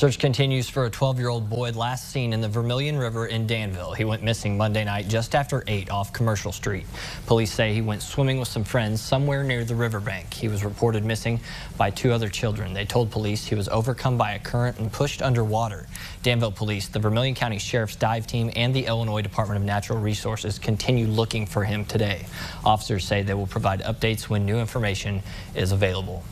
Search continues for a 12-year-old boy last seen in the Vermilion River in Danville. He went missing Monday night just after 8 off Commercial Street. Police say he went swimming with some friends somewhere near the riverbank. He was reported missing by two other children. They told police he was overcome by a current and pushed underwater. Danville Police, the Vermilion County Sheriff's Dive Team, and the Illinois Department of Natural Resources continue looking for him today. Officers say they will provide updates when new information is available.